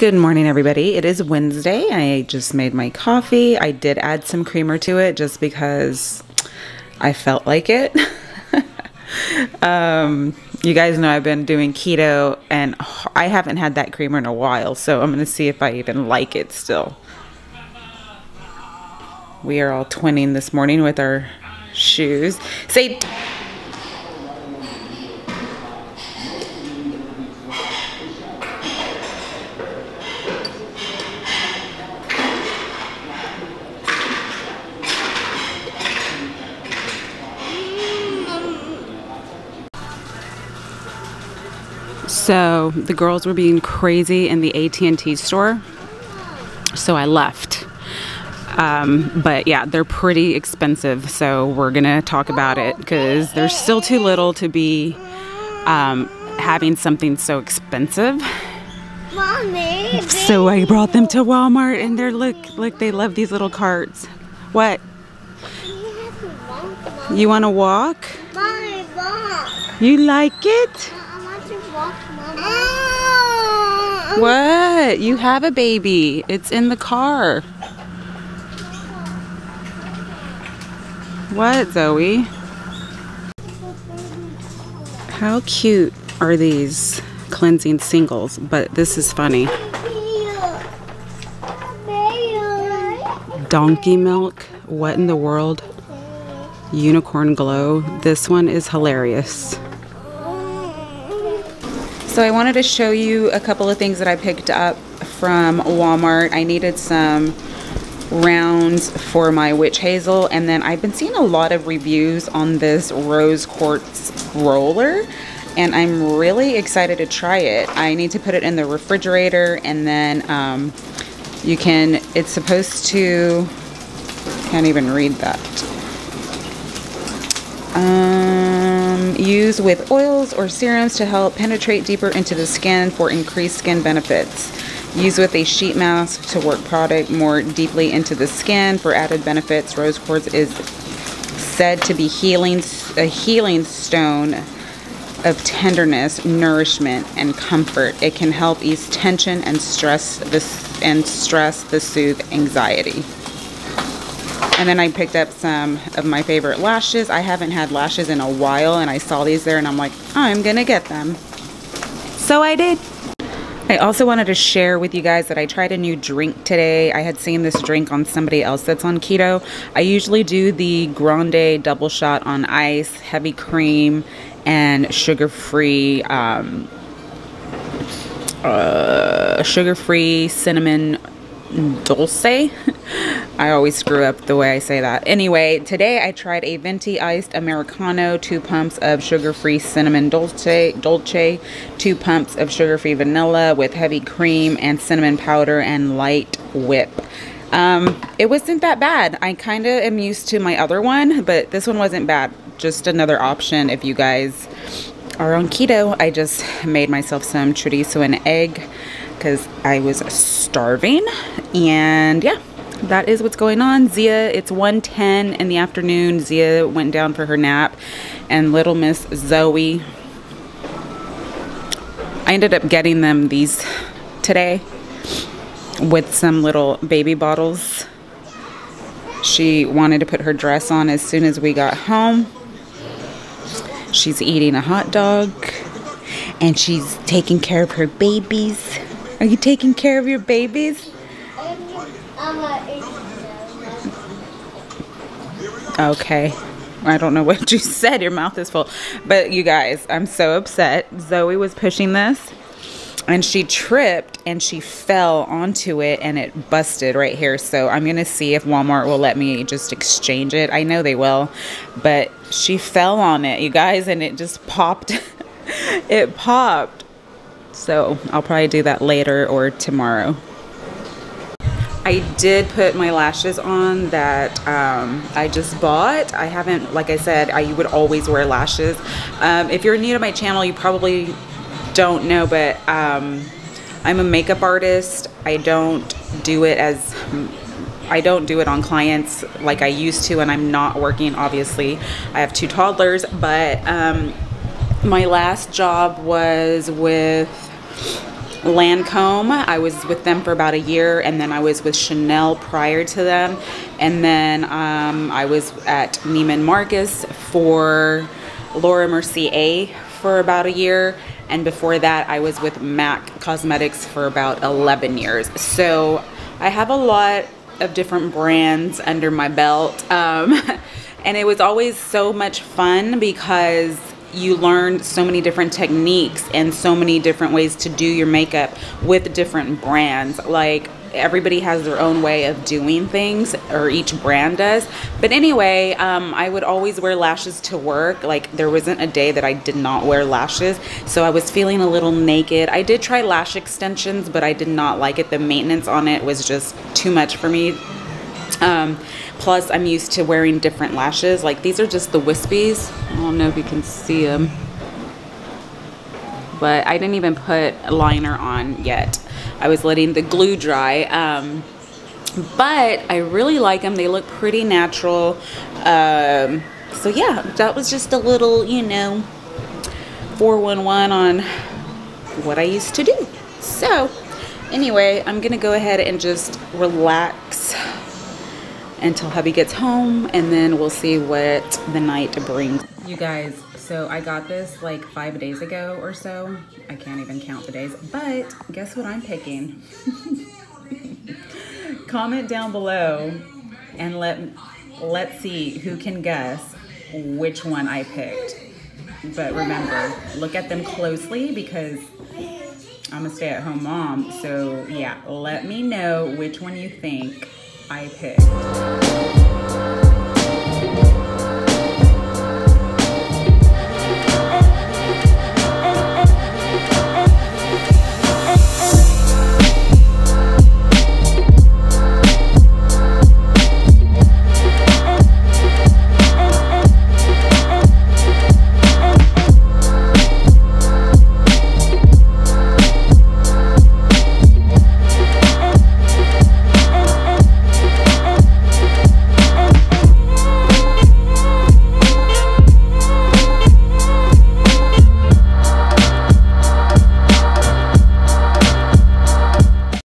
Good morning, everybody. It is Wednesday. I just made my coffee. I did add some creamer to it just because I felt like it. um, you guys know I've been doing keto and I haven't had that creamer in a while, so I'm going to see if I even like it still. We are all twinning this morning with our shoes. Say, So the girls were being crazy in the AT&T store, so I left. Um, but yeah, they're pretty expensive, so we're gonna talk about it because they're still too little to be um, having something so expensive. Mommy. So I brought them to Walmart, and they're look, look, they love these little carts. What? You want to walk? Mommy, walk. You like it? I want to walk. Ah! What? You have a baby. It's in the car. What, Zoe? How cute are these cleansing singles? But this is funny. Donkey milk? What in the world? Unicorn glow. This one is hilarious. So I wanted to show you a couple of things that I picked up from Walmart. I needed some rounds for my witch hazel and then I've been seeing a lot of reviews on this rose quartz roller and I'm really excited to try it. I need to put it in the refrigerator and then um, you can, it's supposed to, can't even read that. Um, use with oils or serums to help penetrate deeper into the skin for increased skin benefits. Use with a sheet mask to work product more deeply into the skin for added benefits. Rose quartz is said to be healing a healing stone of tenderness, nourishment, and comfort. It can help ease tension and stress and stress the soothe anxiety. And then I picked up some of my favorite lashes. I haven't had lashes in a while and I saw these there and I'm like, I'm gonna get them. So I did. I also wanted to share with you guys that I tried a new drink today. I had seen this drink on somebody else that's on keto. I usually do the Grande double shot on ice, heavy cream, and sugar-free um, uh, sugar-free cinnamon dulce. I always screw up the way I say that. Anyway, today I tried a venti iced Americano, two pumps of sugar-free cinnamon dolce, dolce, two pumps of sugar-free vanilla with heavy cream and cinnamon powder and light whip. Um, it wasn't that bad. I kind of am used to my other one, but this one wasn't bad. Just another option if you guys are on keto. I just made myself some chorizo and egg because I was starving. And yeah, that is what's going on. Zia, it's 1.10 in the afternoon. Zia went down for her nap. And little Miss Zoe, I ended up getting them these today with some little baby bottles. She wanted to put her dress on as soon as we got home. She's eating a hot dog and she's taking care of her babies. Are you taking care of your babies? Okay. I don't know what you said. Your mouth is full. But you guys, I'm so upset. Zoe was pushing this and she tripped and she fell onto it and it busted right here. So I'm going to see if Walmart will let me just exchange it. I know they will. But she fell on it, you guys, and it just popped. it popped. So I'll probably do that later or tomorrow. I did put my lashes on that um, I just bought. I haven't, like I said, I would always wear lashes. Um, if you're new to my channel, you probably don't know, but um, I'm a makeup artist. I don't do it as I don't do it on clients like I used to, and I'm not working. Obviously, I have two toddlers, but um, my last job was with Lancome. I was with them for about a year, and then I was with Chanel prior to them, and then um, I was at Neiman Marcus for Laura Mercier for about a year, and before that, I was with MAC Cosmetics for about 11 years. So I have a lot of different brands under my belt, um, and it was always so much fun because you learn so many different techniques and so many different ways to do your makeup with different brands. Like everybody has their own way of doing things, or each brand does. But anyway, um, I would always wear lashes to work. Like there wasn't a day that I did not wear lashes. So I was feeling a little naked. I did try lash extensions, but I did not like it. The maintenance on it was just too much for me. Um, plus, I'm used to wearing different lashes. Like these are just the wispies. I don't know if you can see them. But I didn't even put a liner on yet. I was letting the glue dry. Um, but I really like them. They look pretty natural. Um, so yeah, that was just a little, you know, 411 on what I used to do. So anyway, I'm going to go ahead and just relax until hubby gets home and then we'll see what the night brings. You guys, so I got this like five days ago or so. I can't even count the days, but guess what I'm picking? Comment down below and let let's see who can guess which one I picked. But remember, look at them closely because I'm a stay-at-home mom. So yeah, let me know which one you think I picked.